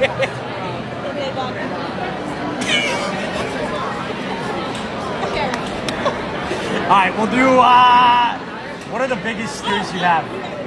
All right, we'll do. uh What are the biggest steers you have?